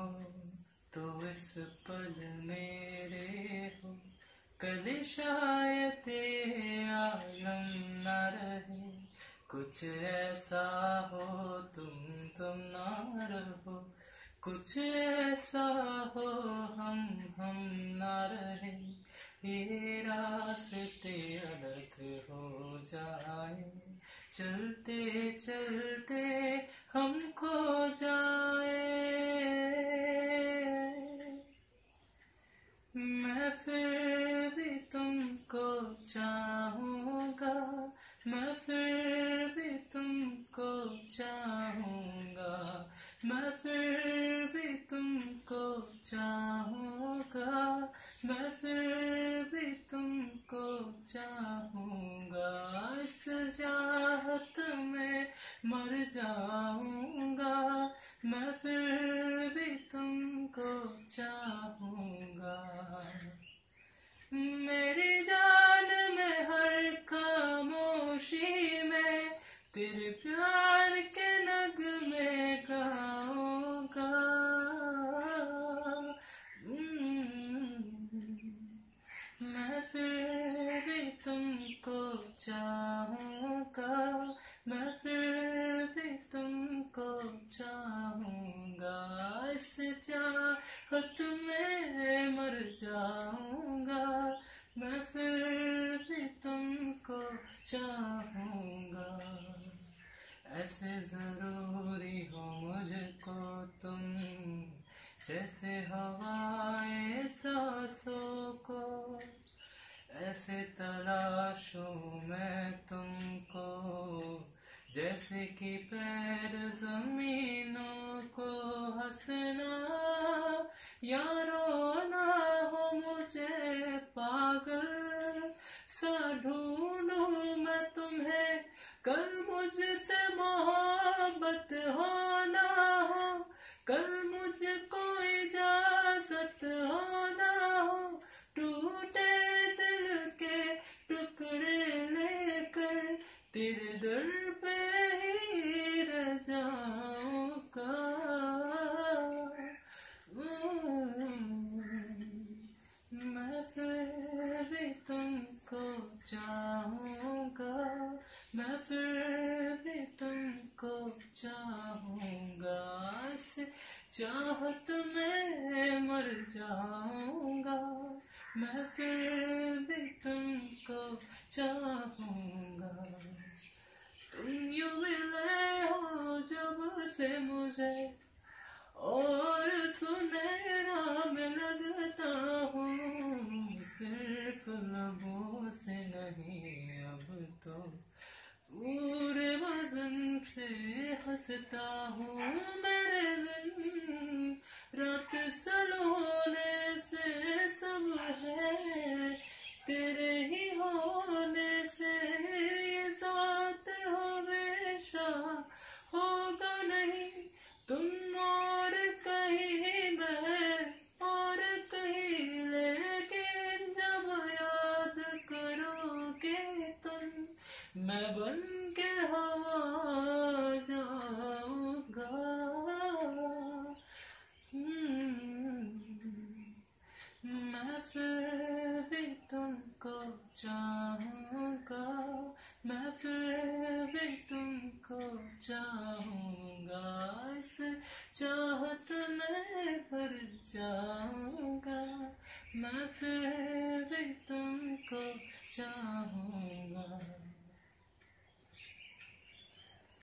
ہو تو اس پل میرے ہو۔ کل شاید عالم نہ رہے۔ کچھ ایسا ہو تم تم نہ رہو۔ کچھ ایسا ہو ہم ہم نہ رہے۔ یہ راستے الگ ہو جائے۔ چلتے چلتے ہم کھو جائے میں پھر بھی تم کو چاہوں گا میں پھر بھی تم کو چاہوں گا۔ میں پھر بھی تم کو چاہوں گا۔ میں پھر بھی تم کو چاہوں گا۔ اس چاہت میں مر جاؤں گا۔ میں پھر بھی تم کو چاہوں گا۔ میری تیرے پیار کے نگ میں گاؤں گا میں پھر بھی تم کو چاہوں گا، میں پھر بھی تم کو چاہوں گا، اس چاہت میں مر جاؤں گا، میں پھر بھی تم کو چاہوں گا ایسے ضروری ہو مجھ کو تم جیسے ہوائے سانسوں کو۔ ایسے تلاشوں میں تم کو، جیسے کہ پیر زمینوں کو ہنسنا۔ یا رونا ہو مجھے پاگل سا ڈھونڈوں میں تمہیں کل مجھ سے محبت ہونا ہو کل مجھ کو اجازت ہونا ہو۔ ٹوٹے دل کے ٹکڑے لے کر تیرے در پہ ہی رہ جاؤں گا۔ میں پھر بھی تم کو چاہوں میں پھر بھی تم کو چاہوں گا اس چاہت میں مر جاؤں گا۔ میں پھر بھی تم کو چاہوں گا۔ تم یوں ملے ہو جب سے مجھے اور ہنستا ہوں میرے دن رات سلونے سے سب ہے تیرے ہی ہونے سے یہ ذات ہمیشہ ہوگا نہیں تم اور کہیں میں اور کہیں لیکن جب یاد کرو گے تم میں بن کے ہوا جاؤں گا میں پھر بھی تم کو چاہوں گا میں پھر بھی تم کو چاہوں گا اس چاہت میں بھر جاؤں گا میں پھر بھی تم کو چاہوں گا